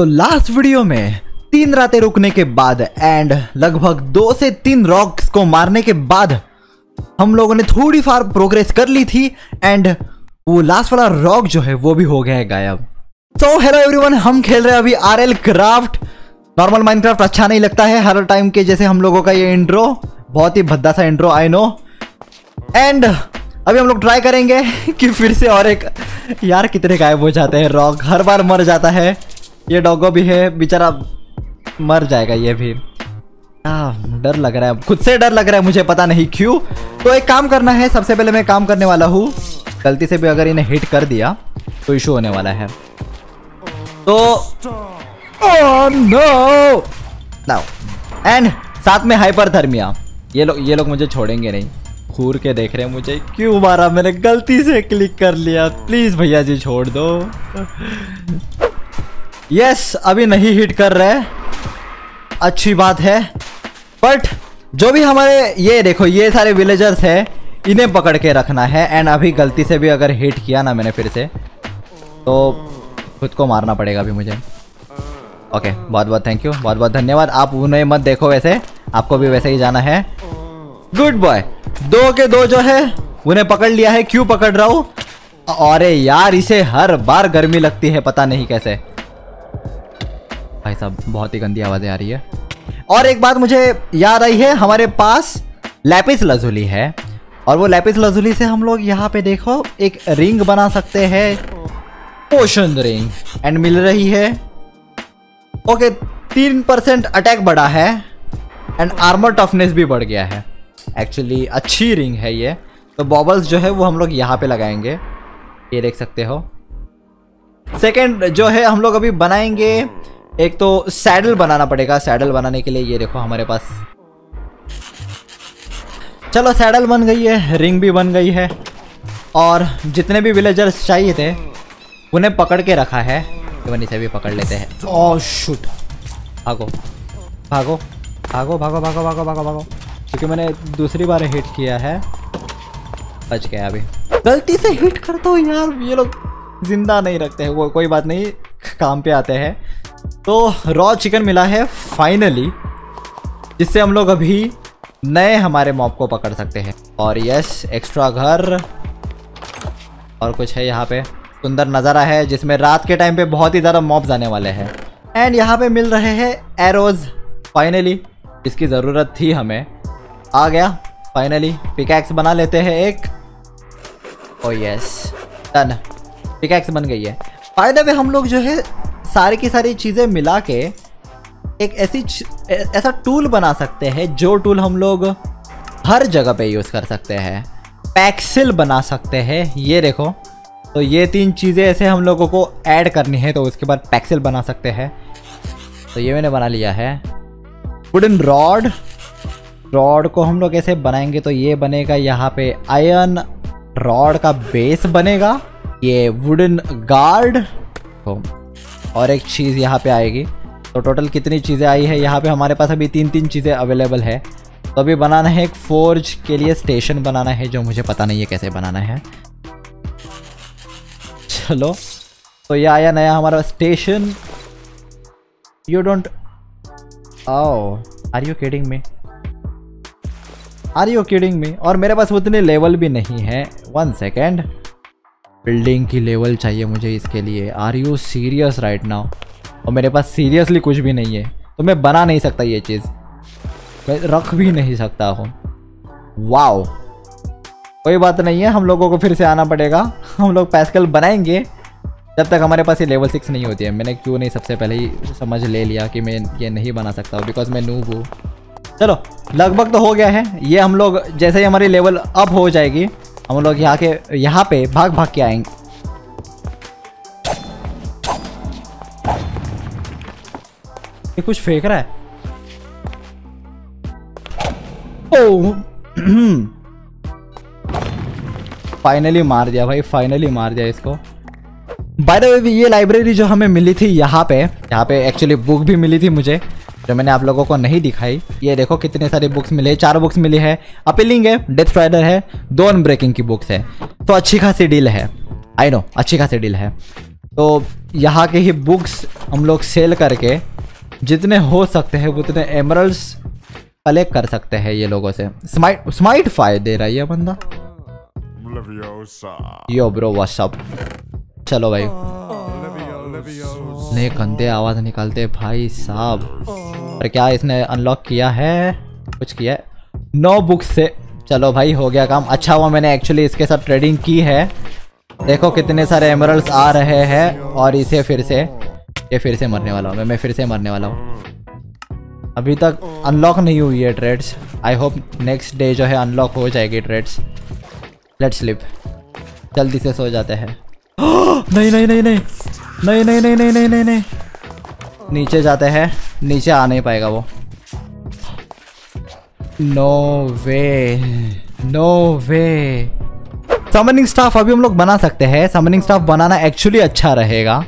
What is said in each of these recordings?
तो last video में तीन रातें रुकने के बाद एंड लगभग दो से तीन रॉक्स को मारने के बाद हम लोगों ने थोड़ी फार प्रोग्रेस कर ली थी एंड वो लास्ट वाला रॉक जो है वो भी हो गया है गायब। सो हेलो एवरीवन हम खेल रहे हैं अभी R L craft normal Minecraft अच्छा नहीं लगता है हर टाइम के जैसे हम लोगों का ये इंट्रो बहुत ही भद्दा सा इंट्रो आई नो एंड अभी हम लोग ट्राई करेंगे कि फिर से और एक, यार कितने गायब हो जाते हैं रॉक हर बार मर जाता है। ये डॉगो भी है बेचारा मर जाएगा ये भी। आ, डर लग रहा है खुद से डर लग रहा है मुझे पता नहीं क्यों। तो एक काम करना है सबसे पहले मैं काम करने वाला हूँ। गलती से भी अगर इन्हें हिट कर दिया तो इशू होने वाला है। तो नो नाउ एंड साथ में हाइपर हाइपरथर्मिया ये लोग ये लोग मुझे छोड़ेंगे नहीं। घूर के देख रहे हैं मुझे क्यों मारा मैंने? गलती से क्लिक कर लिया। प्लीज़ भैया जी छोड़ दो। यस अभी नहीं हिट कर रहे। अच्छी बात है। बट जो भी हमारे, ये देखो, ये सारे विलेजर्स है, इन्हें पकड़ के रखना है। एंड अभी गलती से भी अगर हिट किया ना मैंने फिर से तो खुद को मारना पड़ेगा अभी मुझे। ओके बहुत बहुत थैंक यू बहुत बहुत धन्यवाद। आप उन्हें मत देखो वैसे, आपको भी वैसे ही जाना है। गुड बॉय दो के दो जो है, उन्हें पकड़ लिया है। क्यों पकड़ रहा हूँ? अरे यार, इसे हर बार गर्मी लगती है, पता नहीं कैसे। भाई साहब बहुत ही गंदी आवाज़ें आ रही है। और एक बात मुझे याद आई है हमारे पास लैपिस लजुली है। और वो लैपिस लजुली से हम लोग यहाँ पे देखो एक रिंग बना सकते हैं। पोशन रिंग एंड मिल रही है। ओके तीन परसेंट अटैक बढ़ा है। एंड आर्मर टफनेस भी बढ़ गया है। एक्चुअली अच्छी रिंग है ये। तो बॉबल्स जो है वो हम लोग यहाँ पे लगाएँगे। ये देख सकते हो। सेकंड जो है हम लोग अभी बनाएँगे एक तो सैडल बनाना पड़ेगा सैडल बनाने के लिए ये देखो हमारे पास। चलो सैडल बन गई है रिंग भी बन गई है। और जितने भी विलेजर्स चाहिए थे उन्हें पकड़ के रखा है। इवन इसे भी पकड़ लेते हैं। ओह शूट भागो। भागो। भागो भागो भागो भागो भागो भागो। क्योंकि मैंने दूसरी बार हिट किया है। बच गया अभी। गलती से हिट कर दो यार। ये लोग ज़िंदा नहीं रखते हैं। वो कोई बात नहीं। काम पे आते हैं। तो रॉ चिकन मिला है फाइनली जिससे हम लोग अभी नए हमारे मॉप को पकड़ सकते हैं। और यस एक्स्ट्रा घर और कुछ है यहाँ पे। सुंदर नज़ारा है, जिसमें रात के टाइम पे बहुत ही ज़्यादा मॉब्स आने वाले हैं। एंड यहाँ पे मिल रहे हैं एरोज फाइनली इसकी ज़रूरत थी हमें। आ गया फाइनली पिकैक्स बना लेते हैं एक। ओ यस डन पिकैक्स बन गई है। फ़ायदे में हम लोग जो है सारी की सारी चीज़ें मिला के एक ऐसी ऐसा टूल बना सकते हैं, जो टूल हम लोग हर जगह पे यूज़ कर सकते हैं। पैक्सिल बना सकते हैं, ये देखो। तो ये तीन चीज़ें ऐसे हम लोगों को ऐड करनी है तो उसके बाद पैक्सिल बना सकते हैं। तो ये मैंने बना लिया है। वुडन रॉड रॉड को हम लोग ऐसे बनाएँगे तो ये बनेगा यहाँ पे आयरन रॉड का बेस बनेगा। ये वुडन गार्ड तो और एक चीज़ यहाँ पे आएगी। तो टोटल कितनी चीज़ें आई है? यहाँ पे हमारे पास अभी तीन तीन चीज़ें अवेलेबल है। तो अभी बनाना है एक फोर्ज के लिए स्टेशन बनाना है, जो मुझे पता नहीं है कैसे बनाना है। चलो। तो ये आया नया हमारा स्टेशन यू डोंट आओ। Are you kidding me are you kidding me और मेरे पास उतने लेवल भी नहीं है। वन सेकेंड बिल्डिंग की लेवल चाहिए मुझे इसके लिए। Are you serious right now और मेरे पास सीरियसली कुछ भी नहीं है। तो मैं बना नहीं सकता ये चीज़। मैं रख भी नहीं सकता हूँ। वाओ कोई बात नहीं है, हम लोगों को फिर से आना पड़ेगा। हम लोग पैसकल बनाएँगे। जब तक हमारे पास ये लेवल सिक्स नहीं होती है। मैंने क्यों नहीं सबसे पहले ही समझ ले लिया कि मैं ये नहीं बना सकता बिकॉज़ मैं नूब हूँ। चलो, लगभग तो हो गया है। ये हम लोग, जैसे ही हमारी लेवल अप हो जाएगी हम लोग यहाँ के, यहाँ पे भाग भाग के आएँगे। ये कुछ फेंक रहा है। ओ फाइनली मार दिया भाई फाइनली मार दिया इसको। बाय द वे ये लाइब्रेरी जो हमें मिली थी यहाँ पे यहाँ पे एक्चुअली बुक भी मिली थी मुझे। जो मैंने आप लोगों को नहीं दिखाई ये देखो कितने सारे बुक्स मिले। चार बुक्स मिली है। अपीलिंग है डेथ स्ट्राइडर है दो अनब्रेकिंग की बुक्स है। तो अच्छी खासी डील है। आई नो अच्छी खासी डील है। तो यहाँ के ही बुक्स हम लोग सेल करके जितने हो सकते हैं उतने एमरल्स कलेक्ट कर सकते हैं ये लोगों से। स्माइट स्माइट फायर दे रहा है ये बंदा। यो ब्रो व्हाट्सअप चलो भाई. इतने गंदे आवाज़ निकालते भाई साहब। पर क्या इसने अनलॉक किया है? कुछ किया है? नो बुक से। चलो भाई, हो गया काम। अच्छा हुआ मैंने एक्चुअली इसके साथ ट्रेडिंग की है। देखो कितने सारे एमरल्स आ रहे हैं और इसे फिर से ये फिर से मरने वाला हूँ मैं मैं फिर से मरने वाला हूँ। अभी तक अनलॉक नहीं हुई है trades I hope next day जो है अनलॉक हो जाएगी ट्रेड्स लेट स्लिप जल्दी से सो जाते हैं। नहीं नहीं नहीं। नहीं नहीं नहीं नहीं नहीं नहीं नहीं। नीचे जाते हैं। नीचे आ नहीं पाएगा वो। No way no way summoning staff अभी हम लोग बना सकते हैं। समनिंग स्टाफ बनाना एक्चुअली अच्छा रहेगा।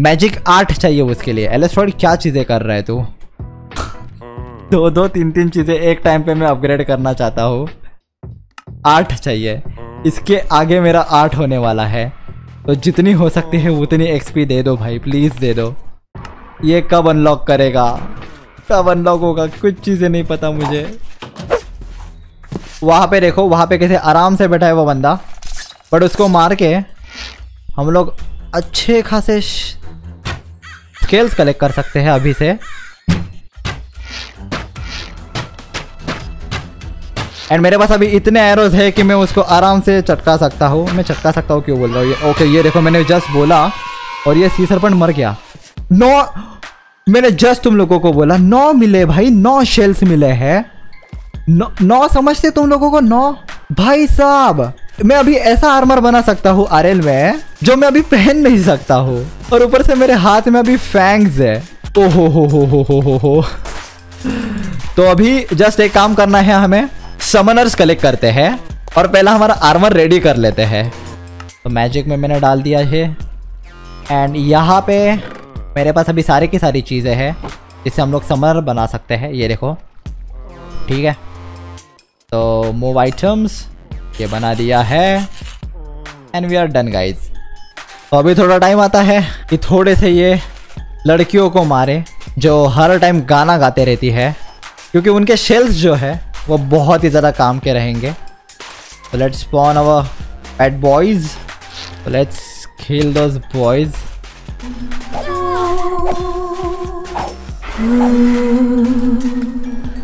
मैजिक आर्ट चाहिए उसके लिए। एल क्या चीज़ें कर रहा है तू? दो दो, तीन तीन चीज़ें एक टाइम पे मैं अपग्रेड करना चाहता हूँ। आठ चाहिए। इसके आगे मेरा आठ होने वाला है। तो जितनी हो सकती है, उतनी एक्सपी दे दो भाई प्लीज़ दे दो। ये कब अनलॉक करेगा? कब अनलॉक होगा? कुछ चीज़ें नहीं पता मुझे। वहाँ पे देखो, वहाँ पे कैसे आराम से बैठा है वो बंदा। बट उसको मार के हम लोग अच्छे खासे स्केल्स कलेक्ट कर सकते हैं अभी से। एंड मेरे पास अभी इतने एरोज है कि मैं उसको आराम से चटका सकता हूँ। मैं चटका सकता हूँ क्यों बोल रहा हूँ? ये ओके ये देखो, मैंने जस्ट बोला और ये सी सरपंच मर गया। नौ मैंने जस्ट तुम लोगों को बोला, नौ मिले भाई, नौ शेल्स मिले हैं। नौ नौ समझते तुम लोगों को? नौ? भाई साहब, मैं अभी ऐसा आर्मर बना सकता हूँ आरएल में, जो मैं अभी पहन नहीं सकता हूँ। और ऊपर से मेरे हाथ में अभी फैंग्स है। ओ हो हो हो हो हो हो हो तो अभी जस्ट एक काम करना है हमें। समनर्स कलेक्ट करते हैं, और पहला हमारा आर्मर रेडी कर लेते हैं। तो मैजिक में मैंने डाल दिया है। एंड यहाँ पे मेरे पास अभी सारी की सारी चीज़ें हैं जिससे हम लोग समर बना सकते हैं, ये देखो। ठीक है? तो मूव आइटम्स ये बना दिया है। And we are done guys तो अभी थोड़ा टाइम आता है कि थोड़े से ये लड़कियों को मारे, जो हर टाइम गाना गाते रहती है। क्योंकि उनके शेल्स जो है, वो बहुत ही ज़्यादा काम के रहेंगे। तो let's spawn our eight boys let's खेल दोज बॉयज़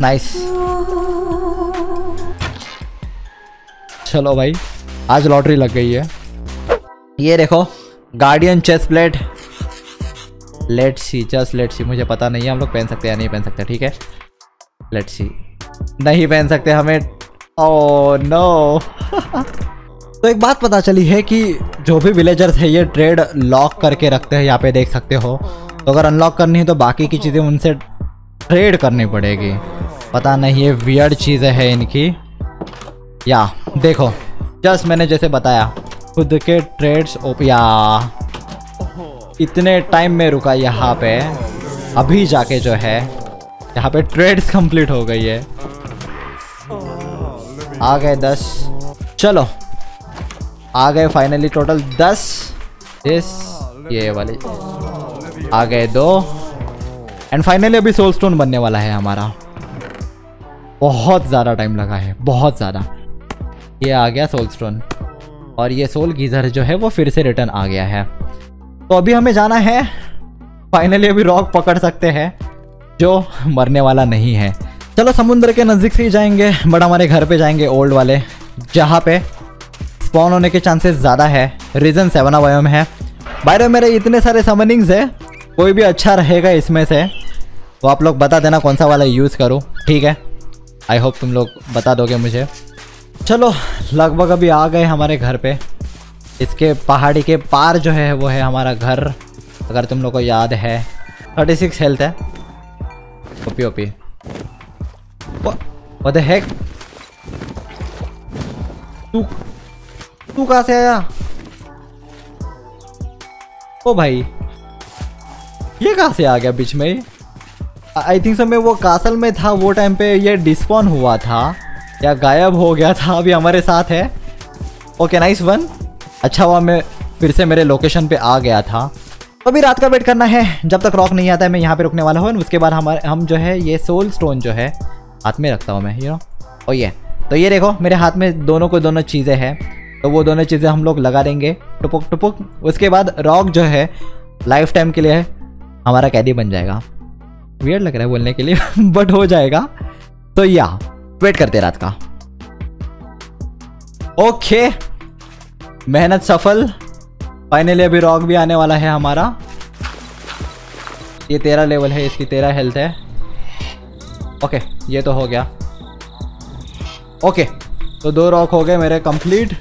नाइस चलो भाई, आज लॉटरी लग गई है। ये देखो guardian chest plate let see just let see मुझे पता नहीं है, हम लोग पहन सकते हैं या नहीं पहन सकते, ठीक है? लेट सी नहीं पहन सकते हमें। ओ नो तो एक बात पता चली है कि जो भी विलेजर्स है, ये ट्रेड लॉक करके रखते हैं, यहाँ पे देख सकते हो। तो अगर अनलॉक करनी है तो बाकी की चीज़ें उनसे ट्रेड करनी पड़ेगी। पता नहीं ये वियर्ड चीज़ें हैं इनकी। या, देखो जस्ट मैंने जैसे बताया, खुद के ट्रेड्स या, इतने टाइम में रुका यहाँ पे, अभी जाके जो है, यहाँ पे ट्रेड्स कंप्लीट हो गई है। आ गए दस। चलो, आ गए फाइनली टोटल दस। इस ये वाले। आ गए दो। एंड फाइनली अभी सोल स्टोन बनने वाला है हमारा। बहुत ज़्यादा टाइम लगा है, बहुत ज़्यादा। ये आ गया सोल स्टोन और ये सोल गीजर जो है, वो फिर से रिटर्न आ गया है। तो अभी हमें जाना है। फाइनली अभी रॉक पकड़ सकते हैं, जो मरने वाला नहीं है। चलो समुद्र के नज़दीक से ही जाएँगे। बट हमारे घर पे जाएँगे ओल्ड वाले। जहाँ पे स्पॉन होने के चांसेस ज़्यादा है। रीजन सेवन वायो में है। बाय मेरे इतने सारे समनिंग्स है। कोई भी अच्छा रहेगा इसमें से तो आप लोग बता देना कौन सा वाला यूज़ करूँ, ठीक है? आई होप तुम लोग बता दोगे मुझे। चलो, लगभग अभी आ गए हमारे घर पे। इसके पहाड़ी के पार जो है, वो है हमारा घर। अगर तुम लोग को याद है। थर्टी सिक्स हेल्थ है। OP OP. The heck? तू तू कहाँ से आया? ओ भाई। ये कहाँ से आ गया बीच में? आई थिंक सो मैं वो कासल में था, वो टाइम पे ये डिस्पॉन हुआ था। या गायब हो गया था, अभी हमारे साथ है। ओके नाइस वन अच्छा हुआ मैं फिर से मेरे लोकेशन पे आ गया था। तो अभी रात का वेट करना है, जब तक रॉक नहीं आता है, मैं यहाँ पे रुकने वाला हूँ। उसके बाद हमारे, हम जो है, ये सोल स्टोन जो है, हाथ में रखता हूँ मैं यू नो ओ ये तो ये देखो, मेरे हाथ में दोनों को दोनों चीज़ें हैं। तो वो दोनों चीज़ें हम लोग लगा देंगे, टुपुक टुपुक। उसके बाद रॉक जो है लाइफ टाइम के लिए हमारा कैदी बन जाएगा। वियर्ड लग रहा है बोलने के लिए बट हो जाएगा। तो या वेट करते रात का। ओके मेहनत सफल। फाइनली अभी रॉक भी आने वाला है हमारा। ये तेरह लेवल है, इसकी तेरह हेल्थ है। ओके ये तो हो गया। ओके तो दो रॉक हो गए मेरे कंप्लीट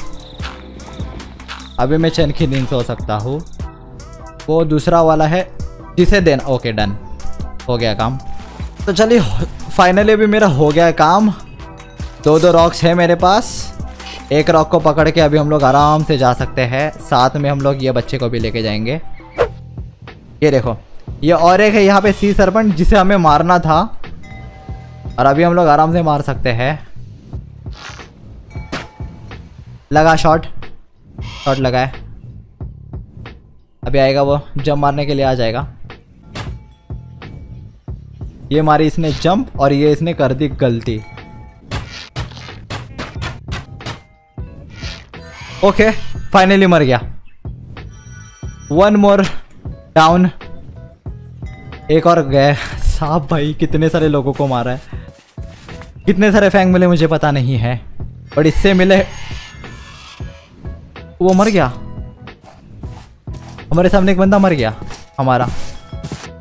अभी मैं चैन की नींद सो सकता हूँ। वो दूसरा वाला है जिसे देना ओके डन हो गया काम तो चलिए फाइनली अभी मेरा हो गया काम। दो दो रॉक्स है मेरे पास। एक रॉक को पकड़ के अभी हम लोग आराम से जा सकते हैं। साथ में हम लोग ये बच्चे को भी लेके जाएँगे। ये देखो, ये और एक है यहाँ पे सी सरपंच जिसे हमें मारना था। और अभी हम लोग आराम से मार सकते हैं। लगा शॉट शॉट लगाए। अभी आएगा वो, जंप मारने के लिए आ जाएगा। ये मारी इसने जंप और ये इसने कर दी गलती। ओके, फाइनली मर गया। One more down. एक और गए। साहब भाई, कितने सारे लोगों को मारा है। कितने सारे फैंग मिले मुझे पता नहीं है। बट इससे मिले। वो मर गया। हमारे सामने एक बंदा मर गया। हमारा।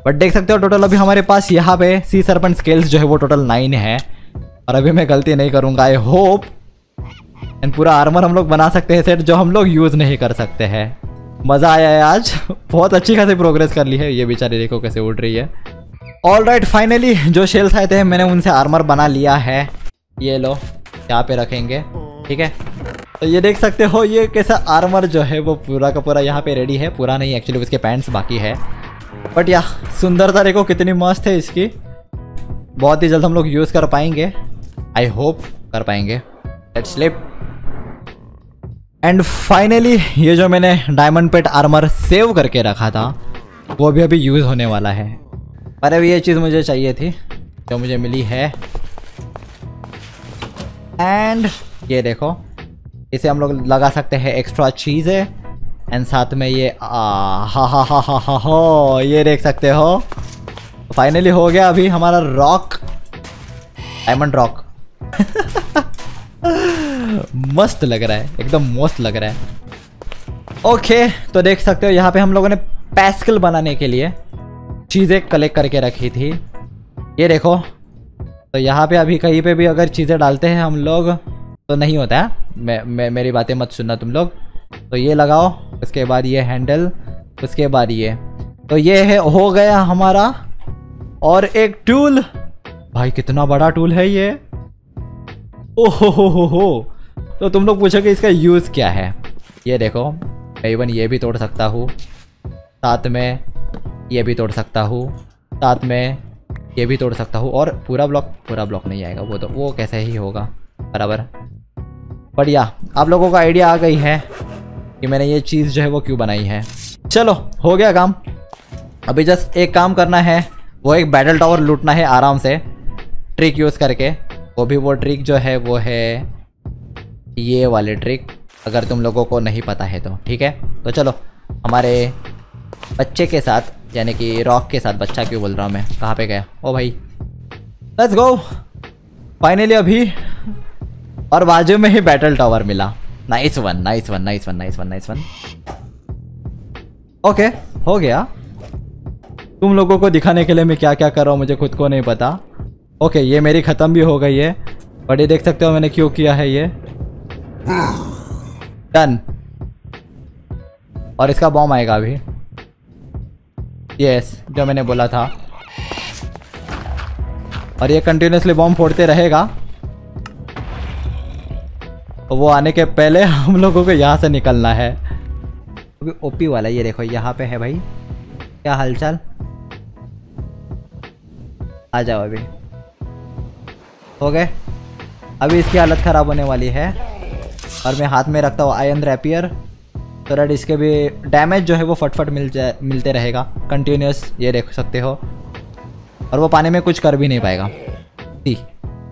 बट देख सकते हो टोटल अभी हमारे पास यहाँ पे सी सरपंच स्केल्स जो है वो टोटल नाइन है। और अभी मैं गलती नहीं करूँगा आई होप एंड पूरा आर्मर हम लोग बना सकते हैं सेट जो हम लोग यूज़ नहीं कर सकते हैं। मज़ा आया है आज। बहुत अच्छी खासी प्रोग्रेस कर ली है। ये बेचारी देखो कैसे उड़ रही है। ऑल राइट फाइनली जो शेल्स आए थे, मैंने उनसे आर्मर बना लिया है। ये लो, यहाँ पे रखेंगे। ठीक है? तो ये देख सकते हो, ये कैसा आर्मर जो है वो पूरा का पूरा यहाँ पे रेडी है। पूरा नहीं एक्चुअली उसके पैंट्स बाकी है। बट या सुंदरता देखो कितनी मस्त है इसकी। बहुत ही जल्द हम लोग यूज़ कर पाएँगे। आई होप कर पाएँगे। लेट्स स्लिप एंड फाइनली ये जो मैंने डायमंड पेट आर्मर सेव करके रखा था, वो भी अभी यूज़ होने वाला है। पर अभी ये चीज़ मुझे चाहिए थी, जो मुझे मिली है। एंड ये देखो, इसे हम लोग लगा सकते हैं एक्स्ट्रा चीज़ें। एंड साथ में ये आ हा हा हा हा हा हो ये देख सकते हो। फाइनली हो गया अभी हमारा रॉक डायमंड रॉक मस्त लग रहा है एकदम मस्त लग रहा है। ओके तो देख सकते हो यहाँ पे हम लोगों ने पैस्कल बनाने के लिए चीज़ें कलेक्ट करके रखी थी। ये देखो तो यहाँ पे अभी कहीं पे भी अगर चीज़ें डालते हैं हम लोग तो नहीं होता। है मैं, मैं मेरी बातें मत सुनना तुम लोग। तो ये लगाओ। उसके बाद ये हैंडल, उसके बाद ये। तो ये है, हो गया हमारा। और एक टूल। भाई, कितना बड़ा टूल है ये। ओहो हो हो हो तो तुम लोग पूछोगे इसका यूज़ क्या है। ये देखो, मैं इवन ये भी तोड़ सकता हूँ। साथ में ये भी तोड़ सकता हूँ। साथ में ये भी तोड़ सकता हूँ। और पूरा ब्लॉक पूरा ब्लॉक नहीं आएगा। वो तो वो कैसे ही होगा। बराबर। बढ़िया। आप लोगों का आइडिया आ गई है। कि मैंने ये चीज़ जो है वो क्यों बनाई है। चलो, हो गया काम। अभी जस्ट एक काम करना है, वो एक बैटल टावर लूटना है आराम से। ट्रिक यूज़ करके। वो भी वो ट्रिक जो है, वो है ये वाले ट्रिक अगर तुम लोगों को नहीं पता है तो ठीक है? तो चलो, हमारे बच्चे के साथ, यानी कि रॉक के साथ बच्चा क्यों बोल रहा हूँ मैं? कहाँ पे गया ओ भाई। लेट्स गो फाइनली अभी और बाजू में ही बैटल टावर मिला। Nice one nice one nice one nice one nice one okay हो गया। तुम लोगों को दिखाने के लिए मैं क्या क्या कर रहा हूँ, मुझे खुद को नहीं पता। ओके ये मेरी ख़त्म भी हो गई है। बट ये देख सकते हो मैंने क्यों किया है ये। डन और इसका बॉम्ब आएगा अभी। यस जो मैंने बोला था। और ये कंटिन्यूसली बॉम्ब फोड़ते रहेगा। वो आने के पहले हम लोगों को यहाँ से निकलना है। अभी ओपी वाला, ये देखो, यहाँ पे है भाई। क्या हालचाल? आ जाओ अभी। हो गए? अभी इसकी हालत ख़राब होने वाली है। और मैं हाथ में रखता हूँ आयन रैपियर तो रेड इसके भी डैमेज जो है वो फटफट मिल जाए, मिलते रहेगा। कंटिन्यूस ये देख सकते हो। और वो पानी में कुछ कर भी नहीं पाएगा।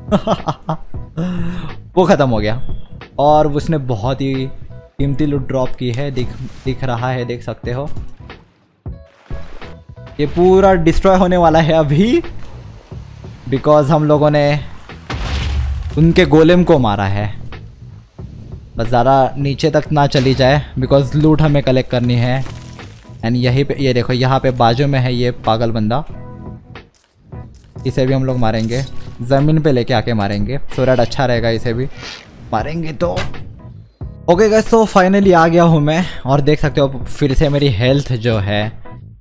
वो ख़त्म हो गया। और उसने बहुत ही कीमती लुट ड्रॉप की है, दिख दिख रहा है, देख सकते हो। ये पूरा डिस्ट्रॉय होने वाला है अभी, बिकॉज़ हम लोगों ने उनके गोलेम को मारा है। बस ज़्यादा नीचे तक ना चली जाए, बिकॉज़ लूट हमें कलेक्ट करनी है। एंड यहीं पे, ये देखो, यहाँ पे बाजू में है ये पागल बंदा। इसे भी हम लोग मारेंगे। ज़मीन पे लेके आके मारेंगे। सूरज अच्छा रहेगा इसे भी। मारेंगे तो। ओके गैस तो फाइनली आ गया हूँ मैं, और देख सकते हो, फिर से मेरी हेल्थ जो है,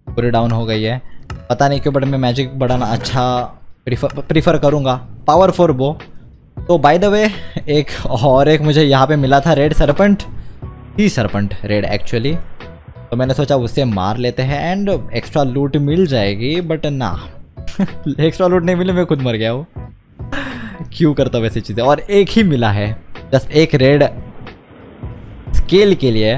पूरी डाउन हो गई है। पता नहीं क्यों बट मैं मैजिक बढ़ाना अच्छा प्रीफर प्रीफर करूँगा। पावर फोर बो तो बाय द वे एक और एक मुझे यहाँ पे मिला था रेड सरपंट ही सरपंट रेड एक्चुअली तो मैंने सोचा उससे मार लेते हैं एंड एक्स्ट्रा लूट मिल जाएगी बट ना। एक्स्ट्रा लूट नहीं मिले, मैं खुद मर गया हूँ। क्यों करता वैसी चीज़ें? और एक ही मिला है। जस्ट एक रेड स्केल के लिए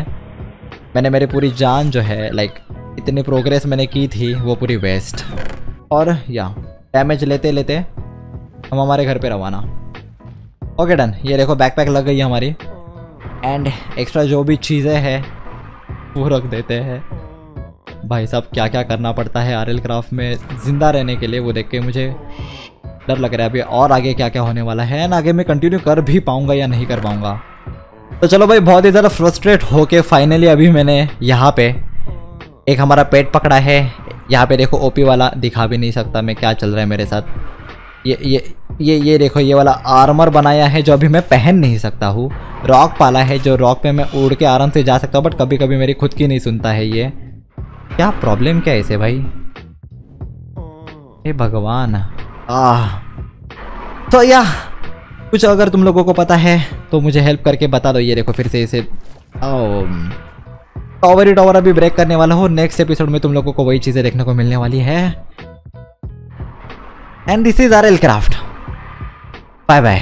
मैंने मेरी पूरी जान जो है लाइक इतनी प्रोग्रेस मैंने की थी, वो पूरी वेस्ट और या डैमेज लेते लेते हम हमारे घर पे रवाना. ओके डन ये देखो बैकपैक लग गई हमारी. एंड एक्स्ट्रा जो भी चीज़ें हैं, वो रख देते हैं. भाई साहब क्या क्या करना पड़ता है आर एल क्राफ्ट में ज़िंदा रहने के लिए, वो देख के मुझे डर लग रहा है अभी और आगे क्या क्या होने वाला है एंड आगे मैं कंटिन्यू कर भी पाऊँगा या नहीं कर पाऊँगा। तो चलो भाई, बहुत ही ज़्यादा फ्रस्ट्रेट होके फाइनली अभी मैंने यहाँ पे एक हमारा पेट पकड़ा है। यहाँ पे देखो ओपी वाला दिखा भी नहीं सकता मैं क्या चल रहा है मेरे साथ। ये ये ये ये देखो, ये वाला आर्मर बनाया है जो अभी मैं पहन नहीं सकता हूँ। रॉक पाला है जो रॉक पे मैं उड़ के आराम से जा सकता हूँ बट कभी कभी मेरी खुद की नहीं सुनता है ये। क्या प्रॉब्लम क्या है इसे भाई? हे भगवान। आह। तो या, कुछ अगर तुम लोगों को पता है तो मुझे हेल्प करके बता दो। ये देखो, फिर से इसे टॉवर ही टॉवर अभी ब्रेक करने वाला हो। नेक्स्ट एपिसोड में तुम लोगों को वही चीज़ें देखने को मिलने वाली है। And this is R L craft bye bye